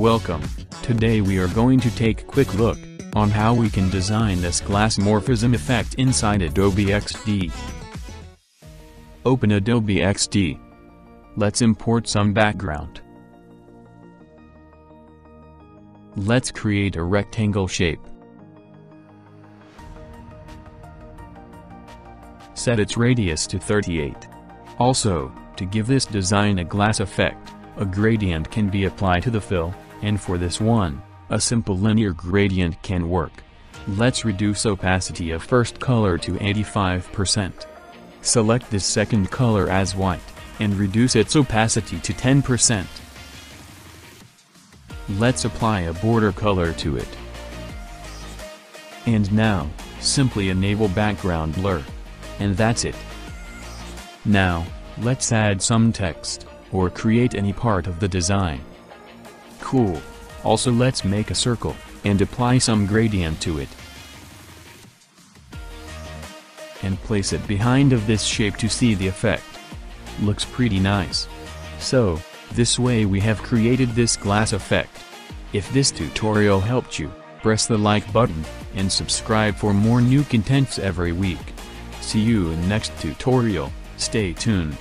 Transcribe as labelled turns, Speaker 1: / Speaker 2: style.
Speaker 1: welcome. Today we are going to take a quick look on how we can design this glassmorphism effect inside Adobe XD. Open Adobe XD. Let's import some background. Let's create a rectangle shape. Set its radius to 38. Also, to give this design a glass effect, a gradient can be applied to the fill, and for this one, a simple linear gradient can work. Let's reduce opacity of first color to 85%. Select this second color as white, and reduce its opacity to 10%. Let's apply a border color to it. And now, simply enable background blur. And that's it. Now, let's add some text, or create any part of the design. Cool. Also let's make a circle, and apply some gradient to it. And place it behind of this shape to see the effect. Looks pretty nice. So, this way we have created this glass effect. If this tutorial helped you, press the like button, and subscribe for more new contents every week. See you in next tutorial, stay tuned.